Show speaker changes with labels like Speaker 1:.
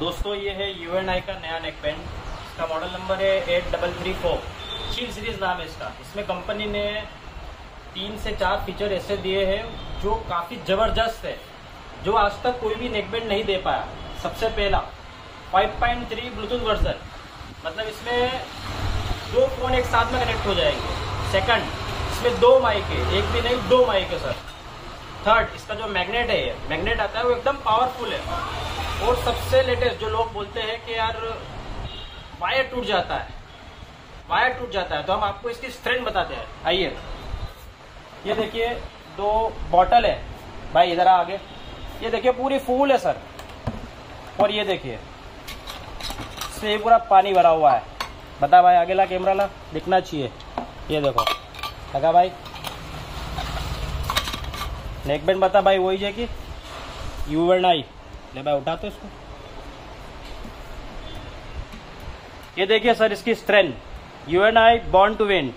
Speaker 1: दोस्तों, ये है यू एन आई का नया नेक बैंड इसका मॉडल नंबर है एट डबल थ्री फोर शील सीरीज़ नाम है इसका। इसमें कंपनी ने तीन से चार फीचर ऐसे दिए हैं, जो काफ़ी ज़बरदस्त है, जो आज तक कोई भी नेक बैंड नहीं दे पाया। सबसे पहला 5.3 ब्लूटूथ वर्जन मतलब इसमें दो फ़ोन एक साथ में कनेक्ट हो जाएँगे। सेकंड इसमें दो माइक है, एक भी नहीं, दो माइक है सर थर्ड इसका जो मैग्नेट है मैग्नेट आता है, वो एकदम पावरफुल है। और सबसे लेटेस्ट जो लोग बोलते हैं कि यार वायर टूट जाता है। वायर टूट जाता है। तो हम आपको इसकी स्ट्रेंथ बताते हैं। आइए। ये देखिए, दो बॉटल है। भाई, इधर आगे। ये देखिए, पूरी फूल है सर और ये देखिए, इसमें पूरा पानी भरा हुआ है। बता भाई, आगे ला कैमरा ला। दिखना चाहिए। ये देखो। लगा भाई। नेक बैंड बता भाई वही है कि यूवर्न आई। ले भाई उठाते इसको। ये देखिए सर, इसकी strength you and I bond to win